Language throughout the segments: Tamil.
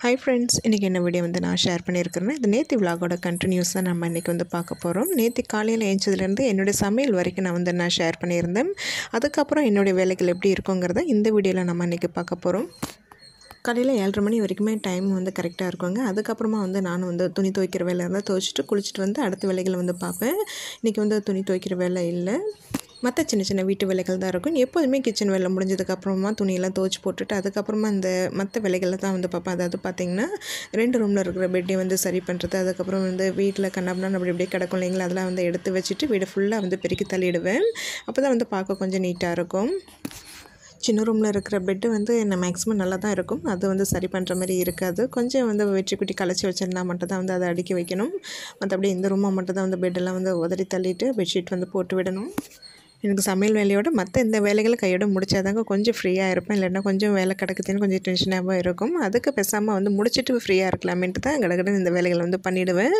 ஹை ஃப்ரெண்ட்ஸ் இன்றைக்கி என்ன வீடியோ வந்து நான் ஷேர் பண்ணியிருக்கிறேன்னா இது நேத்தி விலாகோட கண்டினியூஸ் தான் நம்ம இன்றைக்கி வந்து பார்க்க போகிறோம் நேத்தி காலையில் ஏஞ்சதுலேருந்து என்னுடைய சமையல் வரைக்கும் நான் வந்து நான் ஷேர் பண்ணியிருந்தேன். அதுக்கப்புறம் என்னுடைய வேலைகள் எப்படி இருக்குங்கிறத இந்த வீடியோவில் நம்ம இன்றைக்கி பார்க்க போகிறோம் காலையில் ஏழரை மணி வரைக்குமே டைம் வந்து கரெக்டாக இருக்குங்க. அதுக்கப்புறமா வந்து நான் வந்து துணி துவைக்கிற வேலை இருந்தால் துவைச்சிட்டு குளிச்சுட்டு வந்து அடுத்த வேலைகளை வந்து பார்ப்பேன். இன்றைக்கி வந்து துணி துவைக்கிற வேலை இல்லை. மற்ற சின்ன சின்ன வீட்டு வேலைகள் தான் இருக்கும். எப்போதுமே கிச்சன் வேலை முடிஞ்சதுக்கப்புறமா துணியெல்லாம் துவச்சி போட்டுட்டு அதுக்கப்புறமா இந்த மற்ற வேலைகளை தான் வந்து பார்ப்பேன். அதாவது பார்த்திங்கன்னா ரெண்டு ரூமில் இருக்கிற பெட்டை வந்து சரி பண்ணுறது அதுக்கப்புறம் வந்து வீட்டில் கண்ணாப்னா அப்படி இப்படியே கிடக்கும் இல்லைங்களா? அதெல்லாம் வந்து எடுத்து வச்சுட்டு வீடை ஃபுல்லாக வந்து பெருக்கி தள்ளிடுவேன். அப்போ தான் வந்து பார்க்க கொஞ்சம் நீட்டாக இருக்கும். சின்ன ரூமில் இருக்கிற பெட்டு வந்து என்ன மேக்ஸிமம் நல்லா தான் இருக்கும். அது வந்து சரி பண்ணுற மாதிரி இருக்காது. கொஞ்சம் வந்து வெற்றி குட்டி கலைச்சி வச்சிருந்தா மட்டும் தான் வந்து அதை அடுக்கி வைக்கணும். மற்றபடி இந்த ரூமை மட்டும் தான் வந்து பெட்டெல்லாம் வந்து உதறி தள்ளிட்டு பெட்ஷீட் வந்து போட்டு விடணும். எனக்கு சமையல் வேலையோட மற்ற இந்த வேலைகளை கையோட முடிச்சாதாங்க கொஞ்சம் ஃப்ரீயாக இருப்பேன். இல்லைன்னா கொஞ்சம் வேலை கிடக்குதுன்னு கொஞ்சம் டென்ஷனாகவும் இருக்கும். அதுக்கு பேசாமல் வந்து முடிச்சுட்டு ஃப்ரீயாக இருக்கலாமேன்ட்டு தான் கடகடன் இந்த வேலைகளை வந்து பண்ணிவிடுவேன்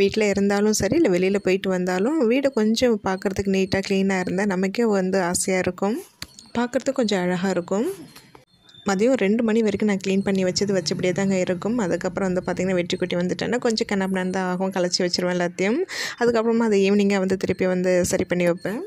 வீட்டில் இருந்தாலும் சரி இல்லை வெளியில் போயிட்டு வந்தாலும் வீடை கொஞ்சம் பார்க்குறதுக்கு நீட்டாக க்ளீனாக இருந்தால் நமக்கே வந்து ஆசையாக இருக்கும். பார்க்குறதுக்கு கொஞ்சம் அழகாக இருக்கும். மதியம் ரெண்டு மணி வரைக்கும் நான் க்ளீன் பண்ணி வச்சது வச்சபடியே தாங்க இருக்கும். அதுக்கப்புறம் வந்து பார்த்திங்கன்னா வெற்றி குட்டி வந்துட்டேன்னா கொஞ்சம் கண்ணாப்பினான் தான் ஆகும். கலைச்சி வச்சிருவேன் எல்லாத்தையும். அதுக்கப்புறமா அதை ஈவினிங்காக வந்து திருப்பி வந்து சரி பண்ணி வைப்பேன்.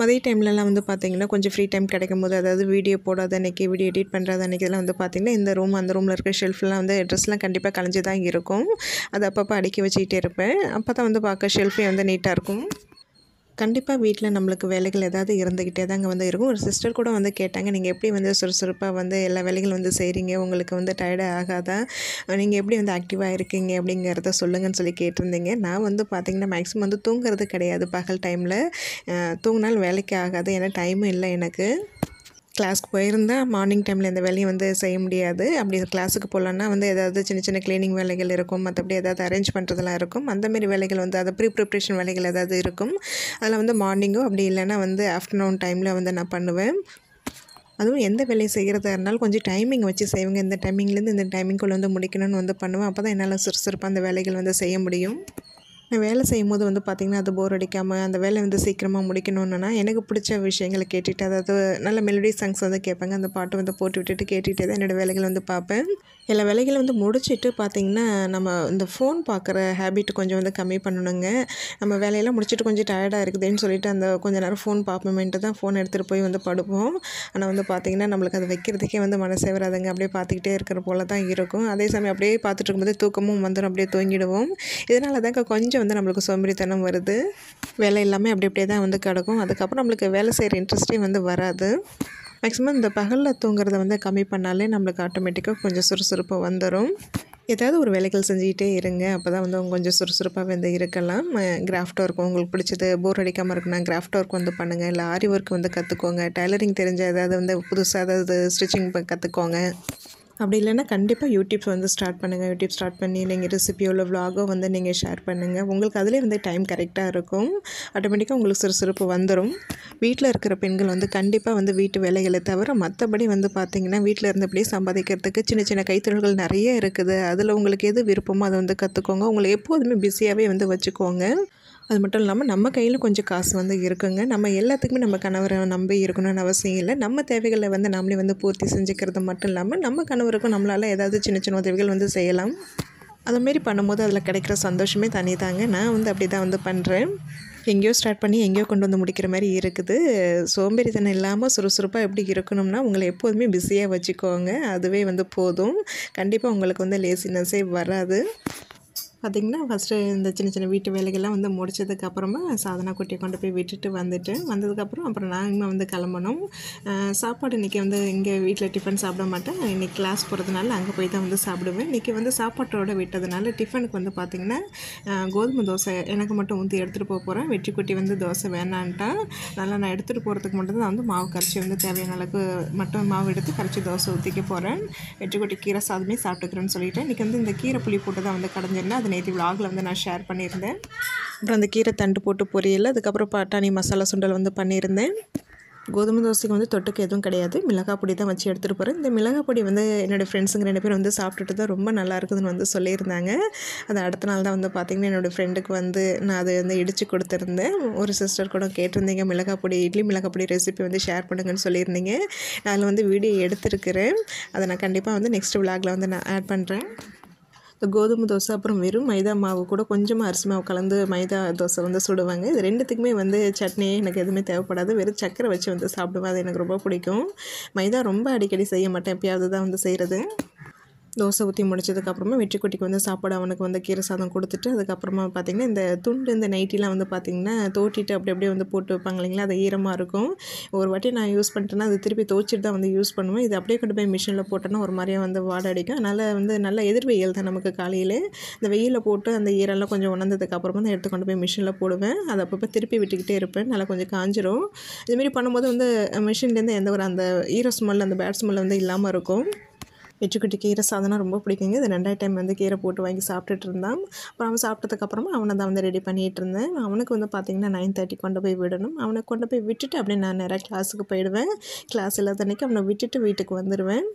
மதிய டைம்லலாம் வந்து பார்த்திங்கன்னா கொஞ்சம் ஃப்ரீ டைம் கிடைக்கும் போது அதாவது வீடியோ போடாத அன்றைக்கி வீடியோ எடிட் பண்ணுறது அன்றைக்கிலாம் வந்து பார்த்திங்கன்னா இந்த ரூம் அந்த ரூமில் இருக்க ஷெல்ஃப்லாம் வந்து ட்ரெஸ்லாம் கண்டிப்பாக கலைஞ்சு தான் இருக்கும். அதை அப்பப்போ அடுக்கி வச்சுக்கிட்டே இருப்பேன். அப்போ தான் வந்து பார்க்க ஷெல்ஃபே வந்து நீட்டாக இருக்கும். கண்டிப்பாக வீட்டில் நம்மளுக்கு வேலைகள் ஏதாவது இருந்துக்கிட்டே தாங்க வந்து இருக்கும். ஒரு சிஸ்டர் கூட வந்து கேட்டாங்க நீங்கள் எப்படி வந்து சுறுசுறுப்பாக வந்து எல்லா வேலைகளும் வந்து செய்கிறீங்க உங்களுக்கு வந்து டயர்டாக ஆகாதா? நீங்கள் எப்படி வந்து ஆக்டிவாக இருக்கீங்க? அப்படிங்கிறத சொல்லுங்கன்னு சொல்லி கேட்டிருந்தீங்க. நான் வந்து பார்த்திங்கன்னா மேக்ஸிமம் வந்து தூங்குறது கிடையாது பகல் டைமில் தூங்கினால் வேலைக்கு ஆகாது. ஏன்னா டைமும் இல்லை எனக்கு. கிளாஸ்க்கு போயிருந்தால் மார்னிங் டைமில் இந்த வேலையை வந்து செய்ய முடியாது. அப்படி கிளாஸுக்கு போகலன்னா வந்து ஏதாவது சின்ன சின்ன க்ளீனிங் வேலைகள் இருக்கும். மற்றபடி ஏதாவது அரேஞ்ச் பண்ணுறதுலாம் இருக்கும். அந்தமாரி வேலைகள் வந்து அதை ப்ரீ ப்ரிப்ரேஷன் வேலைகள் ஏதாவது இருக்கும். அதில் வந்து மார்னிங்கோ அப்படி இல்லைன்னா வந்து ஆஃப்டர்நூன் டைமில் வந்து நான் பண்ணுவேன். அதுவும் எந்த வேலையை செய்கிறதா இருந்தாலும் கொஞ்சம் டைமிங் வச்சு செய்வேங்க. இந்த டைமிங்லேருந்து இந்த டைமிங்குள்ளே வந்து முடிக்கணும்னு வந்து பண்ணுவேன். அப்போ தான் என்னால் சுறுசுறுப்பாக அந்த வேலைகள் வந்து செய்ய முடியும். நான் வேலை செய்யும் போது வந்து பார்த்திங்கன்னா அது போர் அடிக்காமல் அந்த வேலை வந்து சீக்கிரமாக முடிக்கணும்னா எனக்கு பிடிச்ச விஷயங்களை கேட்டுட்டு அதாவது நல்ல மெலடி சாங்ஸ் வந்து கேட்பேங்க. அந்த பாட்டு வந்து போட்டு விட்டுட்டு கேட்டுகிட்டே தான் என்னோடய வேலைகள் வந்து பார்ப்பேன். எல்லா வேலைகளை வந்து முடிச்சுட்டு பார்த்திங்கன்னா நம்ம இந்த ஃபோன் பார்க்குற ஹேபிட் கொஞ்சம் வந்து கம்மி பண்ணணுங்க. நம்ம வேலையெல்லாம் முடிச்சுட்டு கொஞ்சம் டயர்டாக இருக்குதுன்னு சொல்லிட்டு அந்த கொஞ்சம் நேரம் ஃபோன் பார்ப்போமேன்ட்டு தான் ஃபோன் எடுத்துகிட்டு போய் வந்து படுப்போம். ஆனால் வந்து பார்த்திங்கன்னா நம்மளுக்கு அதை வைக்கிறதுக்கே வந்து மனசே வராதுங்க. அப்படியே பார்த்துக்கிட்டே இருக்கிற போல தான் இருக்கும். அதே சமயம் அப்படியே பார்த்துட்டு இருக்கும்போது தூக்கமும் வந்துடும் அப்படியே தூங்கிடுவோம். இதனால தாங்க கொஞ்சம் வந்து நம்மளுக்கு சோம்பேறித்தனம் வருது. வேலை எல்லாமே அப்படி அப்படியே தான் வந்து கிடக்கும். அதுக்கப்புறம் நம்மளுக்கு வேலை செய்கிற இன்ட்ரெஸ்ட்டே வந்து வராது. மேக்ஸிமம் இந்த பகலில் தூங்குறத வந்து கம்மி பண்ணாலே நம்மளுக்கு ஆட்டோமேட்டிக்காக கொஞ்சம் சுறுசுறுப்பாக வந்துடும் ஏதாவது ஒரு வேலைகள் செஞ்சுக்கிட்டே இருங்க. அப்போ தான் வந்து கொஞ்சம் சுறுசுறுப்பாக வந்து இருக்கலாம். கிராஃப்ட் ஒர்க் உங்களுக்கு பிடிச்சது போர் அடிக்காமல் இருக்குன்னா கிராஃப்ட் ஒர்க் வந்து பண்ணுங்கள் இல்லை ஆரி ஒர்க் வந்து கற்றுக்கோங்க டைலரிங் தெரிஞ்ச ஏதாவது வந்து புதுசாக ஏதாவது ஸ்டிச்சிங் கற்றுக்கோங்க அப்படி இல்லைன்னா கண்டிப்பாக யூடியூப் வந்து ஸ்டார்ட் பண்ணுங்கள் யூடியூப் ஸ்டார்ட் பண்ணி நீங்கள் ரெசிபியோ இல்லை விலாகோ வந்து நீங்கள் ஷேர் பண்ணுங்கள் உங்களுக்கு அதிலே வந்து டைம் கரெக்டாக இருக்கும். ஆட்டோமேட்டிக்காக உங்களுக்கு சுறுசுறுப்பு வந்துடும் வீட்டில் இருக்கிற பெண்கள் வந்து கண்டிப்பாக வந்து வீட்டு வேலைகளை தவிர மற்றபடி வந்து பார்த்திங்கன்னா வீட்டில் இருந்தபடியே சம்பாதிக்கிறதுக்கு சின்ன சின்ன கைத்தொழில்கள் நிறைய இருக்குது. அதில் உங்களுக்கு எது விருப்பமோ அதை வந்து கற்றுக்கோங்க உங்களை எப்போதுமே பிஸியாகவே வந்து வச்சுக்கோங்க. அது மட்டும் இல்லாமல் நம்ம கையில் கொஞ்சம் காசு வந்து இருக்குங்க. நம்ம எல்லாத்துக்குமே நம்ம கணவரை நம்பி இருக்கணும்னு அவசியம் இல்லை. நம்ம தேவைகளை வந்து நம்மளே வந்து பூர்த்தி செஞ்சுக்கிறது மட்டும் இல்லாமல் நம்ம கணவருக்கும் நம்மளால் ஏதாவது சின்ன சின்ன உதவிகள் வந்து செய்யலாம். அதுமாரி பண்ணும்போது அதில் கிடைக்கிற சந்தோஷமே தனி தாங்க நான் வந்து அப்படி தான் வந்து பண்ணுறேன் எங்கேயோ ஸ்டார்ட் பண்ணி எங்கேயோ கொண்டு வந்து முடிக்கிற மாதிரி இருக்குது. சோம்பேறித்தனம் இல்லாமல் சுறுசுறுப்பாக எப்படி இருக்கணும்னா உங்களை எப்போதுமே பிஸியாக வச்சுக்கோங்க. அதுவே வந்து போதும். கண்டிப்பாக உங்களுக்கு வந்து லேசினஸ்ஸே வராது. பார்த்திங்கன்னா ஃபஸ்ட்டு இந்த சின்ன சின்ன வீட்டு வேலைகள்லாம் வந்து முடிச்சதுக்கப்புறமா சாதனா குட்டியை கொண்டு போய் விட்டுட்டு வந்துட்டு வந்ததுக்கப்புறம் அப்புறம் நாங்கள் வந்து கிளம்பணும். சாப்பாடு இன்றைக்கி வந்து இங்கே வீட்டில் டிஃபன் சாப்பிட மாட்டேன். இன்றைக்கி கிளாஸ் போகிறதுனால அங்கே போய் தான் வந்து சாப்பிடுவேன். இன்றைக்கி வந்து சாப்பாட்டோட விட்டதுனால டிஃபனுக்கு வந்து பார்த்திங்கன்னா கோதுமை தோசை எனக்கு மட்டும் ஊற்றி எடுத்துகிட்டு போக போகிறேன் வெற்றி குட்டி வந்து தோசை வேணான்ட்டா. நல்லா நான் எடுத்துகிட்டு போகிறதுக்கு மட்டும் தான் வந்து மாவு கரைச்சி வந்து தேவையான அளவுக்கு மட்டும் மாவு எடுத்து கரைச்சி தோசை ஊற்றிக்க போகிறேன் வெற்றி குட்டி கீரை சாதமே சாப்பிட்டுக்கிறேன்னு சொல்லிவிட்டு இன்றைக்கி வந்து இந்த கீரை புளி போட்டு தான் வந்து கடைஞ்சிருந்தேன். அது நேற்று விலாகில் வந்து நான் ஷேர் பண்ணியிருந்தேன். அப்புறம் அந்த கீரை தண்டு போட்டு பொரியல் அதுக்கப்புறம் பட்டாணி மசாலா சுண்டல் வந்து பண்ணியிருந்தேன். கோதுமை தோசைக்கு வந்து தொட்டுக்கு எதுவும் கிடையாது. மிளகாய் பொடி தான் வச்சு எடுத்துகிட்டு போகிறேன் இந்த மிளகாய் பொடி வந்து என்னோடய ஃப்ரெண்ட்ஸுங்க ரெண்டு பேரும் வந்து சாப்பிட்டுட்டு தான் ரொம்ப நல்லா இருக்குதுன்னு வந்து சொல்லியிருந்தாங்க. அது அடுத்த நாள் தான் வந்து பார்த்திங்கன்னா என்னோடய ஃப்ரெண்டுக்கு வந்து நான் அதை வந்து இடித்து கொடுத்துருந்தேன். ஒரு சிஸ்டர் கூட கேட்டிருந்தீங்க மிளகாய் பொடி இட்லி மிளகாய் பொடி ரெசிபி வந்து ஷேர் பண்ணுங்கன்னு சொல்லியிருந்தீங்க. நான் அதில் வந்து வீடியோ எடுத்திருக்கிறேன். அதை நான் கண்டிப்பாக வந்து நெக்ஸ்ட் விலாகில் வந்து நான் ஆட் பண்ணுறேன் இந்த கோதுமை தோசை அப்புறம் வெறும் மைதா மாவு கூட கொஞ்சமாக அரிசி மாவு கலந்து மைதா தோசை வந்து சுடுவாங்க. இது ரெண்டுத்துக்குமே வந்து சட்னி எனக்கு எதுவுமே தேவைப்படாது. வெறும் சக்கரை வச்சு வந்து சாப்பிடுவேன். அது எனக்கு ரொம்ப பிடிக்கும். மைதா ரொம்ப அடிக்கடி செய்ய மாட்டேன். எப்பயாவது தான் வந்து செய்கிறது தோசை ஊற்றி முடிச்சதுக்கப்புறமா வெற்றி குட்டிக்கு வந்து சாப்பாடு அவனுக்கு வந்து கீரை சாதம் கொடுத்துட்டு அதுக்கப்புறமா பார்த்திங்கன்னா இந்த துண்டு இந்த நைட்டிலாம் வந்து பார்த்திங்கன்னா தோட்டிட்டு அப்படி அப்படியே வந்து போட்டு வைப்பாங்க இல்லைங்களா? அது ஈரமாக இருக்கும். ஒரு வாட்டி நான் யூஸ் பண்ணிட்டேன்னா அது திருப்பி துவச்சிட்டு தான் வந்து யூஸ் பண்ணுவேன். இது அப்படியே கொண்டு போய் மிஷினில் போட்டோன்னா ஒரு மாதிரியாக வந்து வாடை அடிக்கும். அதனால் வந்து நல்ல எதிர் வெயில் தான் நமக்கு காலையில். இந்த வெயிலில் போட்டு அந்த ஈரெல்லாம் கொஞ்சம் உணர்ந்ததுக்கப்புறமா தான் எடுத்து கொண்டு போய் மிஷினில் போடுவேன். அதை அப்பப்போ திருப்பி விட்டுக்கிட்டே இருப்பேன். நல்லா கொஞ்சம் காஞ்சிரும். இதுமாரி பண்ணும்போது வந்து மிஷின்லேருந்து எந்த ஒரு அந்த ஈர ஸ்மெல் அந்த பேட் ஸ்மெல் வந்து இல்லாமல் இருக்கும். வெற்றிக்குட்டி கீரை சாதம்னா ரொம்ப பிடிக்குங்க. இது ரெண்டாவது டைம் வந்து கீரை போட்டு வாங்கி சாப்பிட்டுட்டு இருந்தான். அப்புறம் அவன் சாப்பிட்டதுக்கப்புறமா அவனை தான் வந்து ரெடி பண்ணிகிட்டு இருந்தேன். அவனுக்கு வந்து பார்த்திங்கன்னா நைன் தேர்ட்டி கொண்டு போய் விடணும். அவனை கொண்டு போய் விட்டுட்டு அப்படியே நான் நேராக கிளாஸுக்கு போயிடுவேன். கிளாஸ் இல்லாத அன்றைக்கி அவனை விட்டுட்டு வீட்டுக்கு வந்துடுவேன்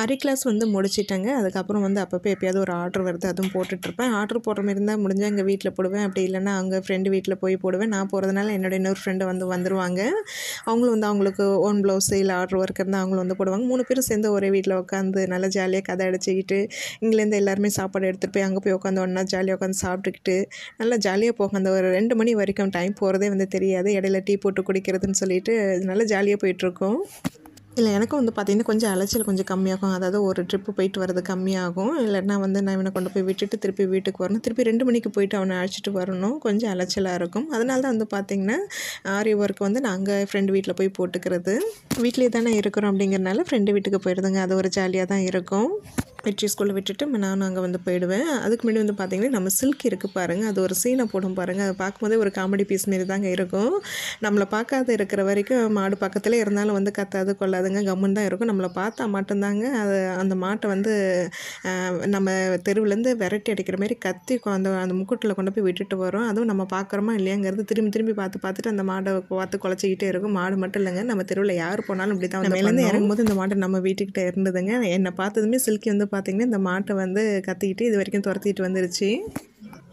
அரை கிளாஸ் வந்து முடிச்சிட்டேங்க. அதுக்கப்புறம் வந்து அப்பப்போ எப்பயாவது ஒரு ஆர்டர் வருது அதுவும் போட்டுட்ருப்பேன். ஆர்டர் போடுற மாதிரி இருந்தால் முடிஞ்சால் எங்கள் வீட்டில் போடுவேன். அப்படி இல்லைன்னா அவங்க ஃப்ரெண்டு வீட்டில் போய் போடுவேன். நான் போகிறதுனால என்னோட இன்னொரு ஃப்ரெண்டு வந்து வந்துடுவாங்க அவங்களும் வந்து அவங்களுக்கு ஓன் ப்ளவுஸு இல்லை ஆர்டர் ஒர்க் இருந்தால் அவங்களும் வந்து போடுவாங்க. மூணு பேரும் சேர்ந்து ஒரே வீட்டில் உட்காந்து நல்லா ஜாலியாக கதை அடிச்சுக்கிட்டு இங்கேருந்து எல்லாருமே சாப்பாடு எடுத்துகிட்டு போய் அங்கே போய் உட்காந்து ஒன்றா ஜாலியாக உட்காந்து சாப்பிட்டுக்கிட்டு நல்லா ஜாலியாக போகும் அந்த ஒரு ரெண்டு மணி வரைக்கும் டைம் போகிறதே வந்து தெரியாது. இடையில டீ போட்டு குடிக்கிறதுன்னு சொல்லிட்டு நல்லா ஜாலியாக போயிட்டுருக்கோம் இல்லை எனக்கும் வந்து பார்த்திங்கன்னா கொஞ்சம் அலைச்சல் கொஞ்சம் கம்மியாகும். அதாவது ஒரு ட்ரிப்பு போயிட்டு வர்றது கம்மியாகும். இல்லைன்னா வந்து நான் இவனை கொண்டு போய் விட்டுட்டு திருப்பி வீட்டுக்கு வரணும். திருப்பி ரெண்டு மணிக்கு போயிட்டு அவனை அழைச்சிட்டு வரணும். கொஞ்சம் அலைச்சலாக இருக்கும். அதனால தான் வந்து பார்த்திங்கன்னா ஆரி ஒர்க் வந்து நாங்கள் ஃப்ரெண்டு வீட்டில் போய் போட்டுக்கிறது. வீட்லேயே தானே இருக்கிறோம் அப்படிங்கிறனால ஃப்ரெண்டு வீட்டுக்கு போயிடுதுங்க. அது ஒரு ஜாலியாக தான் இருக்கும். வெற்றி ஸ்கூலில் விட்டுட்டு நானும் அங்கே வந்து போயிடுவேன். அதுக்கு முன்னாடி வந்து பார்த்திங்கன்னா நம்ம சில்க் இருக்குது பாருங்கள் அது ஒரு சீனை போடும் பாருங்கள் அதை பார்க்கும்போதே ஒரு காமெடி பீஸ் மாரி தாங்க இருக்கும். நம்மளை பார்க்காத இருக்கிற வரைக்கும் மாடு பக்கத்தில் இருந்தாலும் வந்து கத்தாது கொள்ளாதுங்க கம்முன்னு தான் இருக்கும். நம்மளை பார்த்தா மட்டும்தாங்க அது அந்த மாட்டை வந்து நம்ம தெருவுலேருந்து விரட்டி அடிக்கிற மாதிரி கத்தி அந்த அந்த முக்கூட்டில் கொண்டு போய் விட்டுட்டு வரோம். அதுவும் நம்ம பார்க்குறோமா இல்லையாங்கிறது திரும்பி திரும்பி பார்த்து பார்த்துட்டு அந்த மாடை பார்த்து குலைச்சிக்கிட்டே இருக்கும். மாடு மட்டும் இல்லைங்க. நம்ம தெருவில் யார் போனாலும் இப்படி தான் மேலேருந்து இறங்கும்போது இந்த மாட்டை நம்ம வீட்டுக்கிட்ட இருந்ததுங்க. என்னை பார்த்ததுமே சில்கி வந்து பார்த்திங்கன்னா இந்த மாட்டை வந்து கத்திக்கிட்டு இது வரைக்கும் துரத்திட்டு வந்துருச்சு.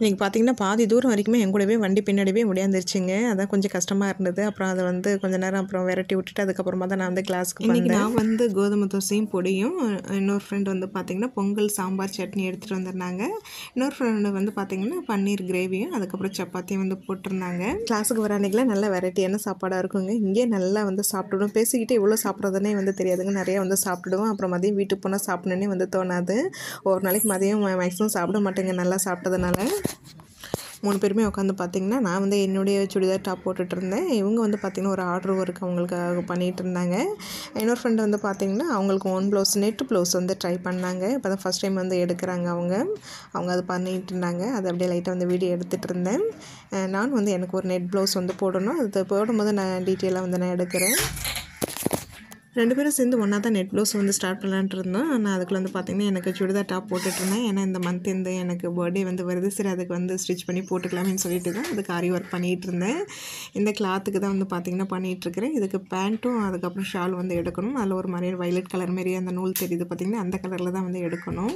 இன்றைக்கி பார்த்தீங்கன்னா பாதி தூரம் வரைக்குமே என் கூடவே வண்டி பின்னாடியே முடியாந்துருச்சுங்க அதான் கொஞ்சம் கஷ்டமாக இருந்தது. அப்புறம் அதை வந்து கொஞ்ச நேரம் அப்புறம் விரட்டி விட்டுட்டு அதுக்கப்புறமா தான் நான் வந்து கிளாஸ்க்கு இன்றைக்கி நான் வந்து கோதுமை தோசையும் பொடியும் இன்னொரு ஃப்ரெண்ட் வந்து பார்த்திங்கன்னா பொங்கல் சாம்பார் சட்னி எடுத்துகிட்டு வந்திருந்தாங்க. இன்னொரு ஃப்ரெண்டு வந்து பார்த்திங்கன்னா பன்னீர் கிரேவியும் அதுக்கப்புறம் சப்பாத்தியும் வந்து போட்டிருந்தாங்க. கிளாஸுக்கு வர அன்றைக்கிலாம் நல்ல வெரைட்டியான சாப்பாடாக இருக்குங்க. இங்கே நல்லா வந்து சாப்பிட்டுடும் பேசிக்கிட்டே இவ்வளோ சாப்பிட்றதுனே வந்து தெரியாதுங்க. நிறைய வந்து சாப்பிட்டுடுவோம் அப்புறம் மதியம் வீட்டுக்கு போனால் சாப்பிடணுன்னே வந்து தோணாது. ஒரு நாளைக்கு மதியம் மேக்ஸிமம் சாப்பிட மாட்டேங்க. நல்லா சாப்பிட்டதுனால. மூணு பேருமே உட்காந்து பார்த்தீங்கன்னா நான் வந்து என்னுடைய சுடிதார் டாப் போட்டுட்டு இருந்தேன் இவங்க வந்து பார்த்திங்கன்னா ஒரு ஆர்டர் ஒர்க் அவங்களுக்கு பண்ணிகிட்டு இருந்தாங்க இன்னொரு ஃப்ரெண்டு வந்து பார்த்திங்கன்னா அவங்களுக்கு ஒன் ப்ளவுஸ் நெட் ப்ளவுஸ் வந்து ட்ரை பண்ணாங்க. இப்போ தான் ஃபஸ்ட் டைம் வந்து எடுக்கிறாங்க அவங்க. அவங்க அது பண்ணிகிட்டு இருந்தாங்க அது அப்படியே லைட்டாக வந்து வீடியோ எடுத்துகிட்டு இருந்தேன் நான் வந்து எனக்கு ஒரு நெட் ப்ளவுஸ் வந்து போடணும். அது போடும்போது நான் டீட்டெயிலாக வந்து நான் எடுக்கிறேன். ரெண்டு பேரும் சேர்ந்து ஒன்றா தான் நெட் ப்ளவுஸ் வந்து ஸ்டார்ட் பண்ணலான்ட்டு இருந்தோம். நான் அதுக்குள்ள வந்து பார்த்திங்கன்னா எனக்கு சுடிதார் டாப் போட்டுட்டு இருந்தேன் ஏன்னா இந்த மந்த் இந்த எனக்கு பர்த்டே வந்து வருது. சரி அதுக்கு வந்து ஸ்டிச் பண்ணி போட்டுக்கலாம்னு சொல்லிட்டு தான் அதுக்கு ஆரி ஒர்க் பண்ணிகிட்டு இருந்தேன். இந்த கிளாத்துக்கு தான் வந்து பார்த்திங்கன்னா பண்ணிகிட்ருக்கிறேன் இதுக்கு பேண்ட்டும் அதுக்கப்புறம் ஷால் வந்து எடுக்கணும். அதில் ஒரு மாதிரி வயலட் கலர் மாரி அந்த நூல் தெரியுது பார்த்திங்கன்னா அந்த கலரில் தான் வந்து எடுக்கணும்.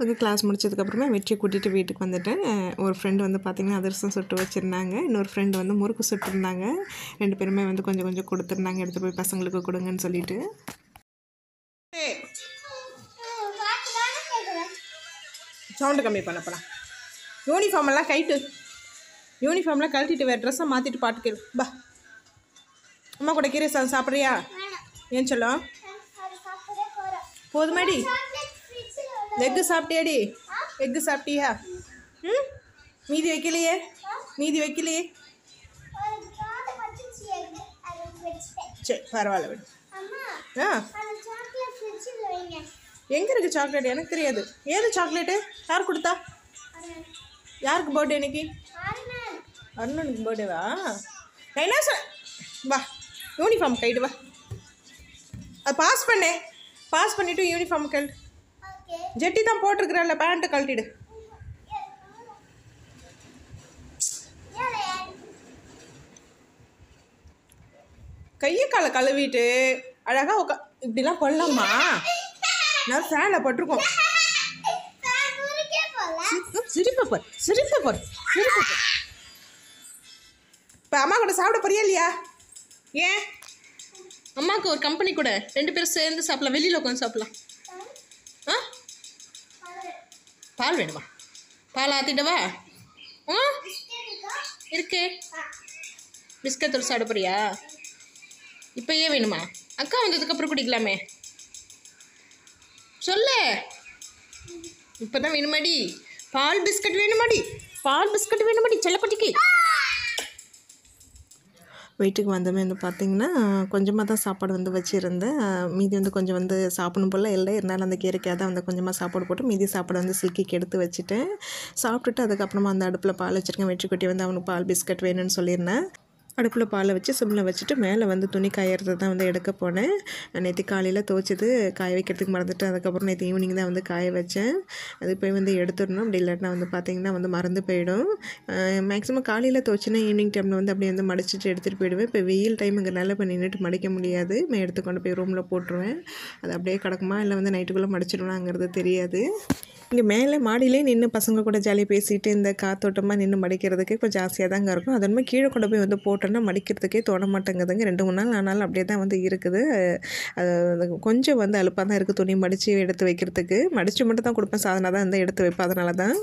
அதுக்கு கிளாஸ் முடிச்சதுக்கப்புறமா வெற்றியை கூட்டிகிட்டு வீட்டுக்கு வந்துட்டேன். ஒரு ஃப்ரெண்டு வந்து பார்த்திங்கன்னா அதிரசம் சுட்டு வச்சுருந்தாங்க. இன்னொரு ஃப்ரெண்டு வந்து முறுக்கு சுட்டுருந்தாங்க. ரெண்டு பேருமே வந்து கொஞ்சம் கொஞ்சம் கொடுத்துருந்தாங்க. எடுத்து போய் பசங்களுக்கு கொடுங்கன்னு சொல்லிட்டு. சவுண்டு கம்மி பண்ண போலாம். யூனிஃபார்ம் எல்லாம் கைட்டு. யூனிஃபார்ம்லாம் கழட்டிட்டு வேறு ட்ரெஸ்ஸை மாற்றிட்டு பாட்டு கேளு. பா. அம்மா கூட கீரை சாப்பிட்றியா? ஏன் சொல்லும்? போதுமாடி. எக்கு சாப்பிட்டியாடி? எக்கு சாப்பிட்டியா? ம்? மீதி வைக்கலையே? மீதி வைக்கலையே? சரி பரவாயில்ல விடு. ஆ. எங்கே இருக்குது சாக்லேட்? எனக்கு தெரியாது. ஏது சாக்லேட்டு? யார் கொடுத்தா? யாருக்கு பர்த்டே இன்னைக்கு? அருணனுக்கு பர்த்டேவா? என்ன சார் வா யூனிஃபார்ம் கைடு வா. அது பாஸ் பண்ணு. பாஸ் பண்ணிவிட்டு யூனிஃபார்ம் கழட்டு ஜெட்டி தான் போட்டிருக்கிறல்ல பேண்ட்டு கழட்டிடு. கையை காலை கழுவிட்டு அழகாக உக்கா இப்படிலாம் கொள்ளலாமா நான் ஃபேனில் பட்டிருக்கோம். சிரிப்பை பார் சிரிப்பை பார் சிரிப்பை பார் இப்போ அம்மா கூட சாப்பிட போறியா இல்லையா? ஏன்? அம்மாவுக்கு ஒரு கம்பெனி கூட ரெண்டு பேரும் சேர்ந்து சாப்பிடலாம் வெளியில் உட்காந்து சாப்பிடலாம். பால் வேணுமா? பால் ஆற்றிட்டவா ஆ? இருக்கே. பிஸ்கட் ஒரு சாப்பிட போறியா? இப்போ ஏன் வேணுமா? அக்கா வந்ததுக்கப்புறம் குடிக்கலாமே. சொல்லு. இப்போ தான் வேணுமாடி. பால் பிஸ்கட் வேணுமாடி? பால் பிஸ்கட் வேணுமாடி செல்லக்குட்டிக்கு? வீட்டுக்கு வந்தமே வந்து பார்த்திங்கன்னா கொஞ்சமாக தான் சாப்பாடு வந்து வச்சுருந்தேன். மீதி வந்து கொஞ்சம் வந்து சாப்பிடணும் போல் இல்லை இருந்தாலும் அந்த கீரைக்காக தான் வந்து கொஞ்சமாக சாப்பாடு போட்டு மீதி சாப்பாடு வந்து சில்கிக்கு எடுத்து வச்சுட்டேன். சாப்பிட்டுட்டு அதுக்கப்புறமா அந்த அடுப்பில் பால் வச்சுருக்கேன். வெற்றி கொட்டி வந்து அவனுக்கு பால் பிஸ்கட் வேணும்னு சொல்லியிருந்தேன். அடுப்பில் பாலை வச்சு சிம்மில் வச்சுட்டு மேலே வந்து துணி காயறது தான் வந்து எடுக்க போனேன். நேற்று காலையில் துவைச்சது காய வைக்கிறதுக்கு மறந்துட்டு அதுக்கப்புறம் நேற்று ஈவினிங் தான் வந்து காய வச்சேன். அது போய் வந்து எடுத்துடணும். அப்படி இல்லாட்டினா வந்து பார்த்திங்கன்னா வந்து மறந்து போயிடும். மேக்ஸிமம் காலையில் துவைச்சினா ஈவினிங் டைமில் வந்து அப்படியே வந்து மடிச்சிட்டு எடுத்துகிட்டு போயிடுவேன். இப்போ வெயில் டைமுங்கிறனால இப்போ நின்றுட்டு மடிக்க முடியாது. நான் எடுத்து கொண்டு போய் ரூமில் போட்டுருவேன். அது அப்படியே கிடக்குமா இல்லை வந்து நைட்டுக்குள்ளே மடிச்சிடுவாங்கிறது தெரியாது. இங்கே மேலே மாடியிலே நின்று பசங்க கூட ஜாலியாக பேசிட்டு இந்த காத்தோட்டமாக நின்று மடிக்கிறதுக்கு கொஞ்சம் ஜாஸ்தியாக தாங்க இருக்கும். அது மாதிரி கீழே கொண்டு போய் வந்து போட்டோன்னா மடிக்கிறதுக்கே தோண மாட்டேங்குதுங்க. ரெண்டு மூணு நாள் ஆனாலும் அப்படியே தான் வந்து இருக்குது. அது கொஞ்சம் வந்து அலுப்பாக தான் இருக்குது துணி மடித்து எடுத்து வைக்கிறதுக்கு. மடித்து மட்டும் தான் கொடுப்பேன். சாதனை தான் வந்து எடுத்து வைப்பேன். அதனால தான்.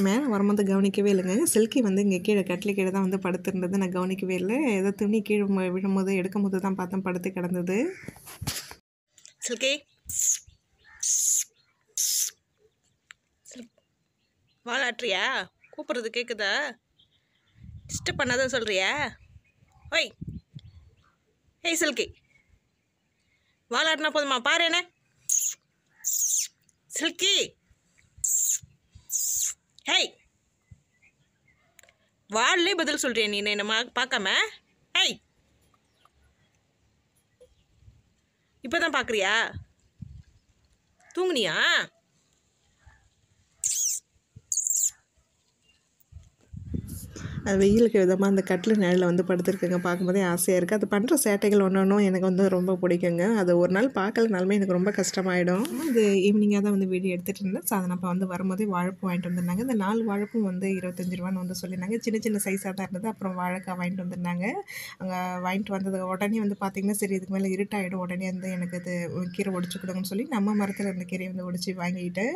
மேலே வரும்போது கவனிக்கவே இல்லைங்க. சில்கி வந்து இங்கே கீழே கட்டில் கீழே தான் வந்து படுத்திருந்தது. நான் கவனிக்கவே இல்லை. ஏதோ துணி கீழே ம- விழும்போது எடுக்கும் போது தான் பார்த்தேன். படுத்து கிடந்தது. சில்கி. வாலாட்டுறியா? கூப்பிட்றது கேட்குதா டிஸ்டர்ப் பண்ணாத சொல்கிறியா ஓய். ஏய் சில்கி. வாலாட்டினா போதுமா? பாரு என்ன. சில்கி. ஹேய் வால்லே பதில் சொல்கிறேன் நீ என்ன மா பார்க்காம? ஹேய் இப்போ தான் பார்க்குறியா? தூங்குனியா? அது வெயிலுக்கு விதமாக அந்த கட்டில் நிழலில் வந்து படுத்துருக்குங்க. பார்க்கும்போதே ஆசையாக இருக்குது அது பண்ணுற சேட்டைகள் ஒன்று ஒன்றும் எனக்கு வந்து ரொம்ப பிடிக்குங்க. அது ஒரு நாள் பார்க்கலனாலுமே எனக்கு ரொம்ப கஷ்டமாயிடும். அது ஈவினிங்காக தான் வந்து வீடியோ எடுத்துகிட்டு இருந்தேன். சாதனப்பா வந்து வரும்போதே வாழைப்பூ வாங்கிட்டு வந்திருந்தாங்க. இந்த நாலு வாழைப்பும் வந்து இருபத்தஞ்சி ரூபான்னு வந்து சொல்லியிருந்தாங்க. சின்ன சின்ன சைஸாக தான் இருந்தது. அப்புறம் வாழைக்காய் வாங்கிட்டு வந்திருந்தாங்க. அங்கே வாங்கிட்டு வந்தது உடனே வந்து பார்த்திங்கன்னா சரி இதுக்கு மேலே இருட்டாகிடும் உடனே வந்து எனக்கு அது கீரை ஒடிச்சு கொடுங்கன்னு சொல்லி நம்ம மரத்தில் இருந்த கீரையை வந்து ஒடிச்சு வாங்கிட்டு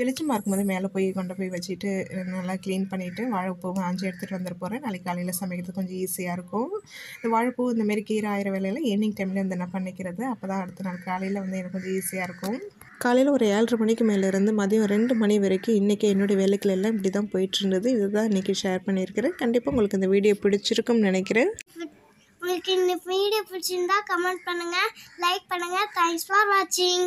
வெளிச்சமாக இருக்கும்போது மேலே போய் கொண்டு போய் வச்சுட்டு நல்லா க்ளீன் பண்ணிவிட்டு வாழைப்பூவும் ஆஞ்சி எடுத்துகிட்டு வந்துட போகிறேன் நாளைக்கு காலையில் சமைக்கிறது கொஞ்சம் ஈஸியாக இருக்கும். இந்த வாழைப்பூ இந்தமாரி கீரை ஆயிரம் வேலையில் ஈவினிங் டைமில் வந்து என்ன பண்ணிக்கிறது. அப்போ தான் அடுத்த நாள் காலையில் வந்து எனக்கு கொஞ்சம் ஈஸியாக இருக்கும். காலையில் ஒரு ஏழரை மணிக்கு மேலே இருந்து மதியம் ரெண்டு மணி வரைக்கும் இன்றைக்கி என்னுடைய வேலைகள் எல்லாம் இப்படி தான் போயிட்டு இருந்தது இதுதான் இன்றைக்கி ஷேர் பண்ணியிருக்கிறேன். கண்டிப்பாக உங்களுக்கு இந்த வீடியோ பிடிச்சிருக்கும்னு நினைக்கிறேன். உங்களுக்கு இந்த வீடியோ பிடிச்சிருந்தா கமெண்ட் பண்ணுங்கள் லைக் பண்ணுங்கள் தேங்க்ஸ் ஃபார் வாட்சிங்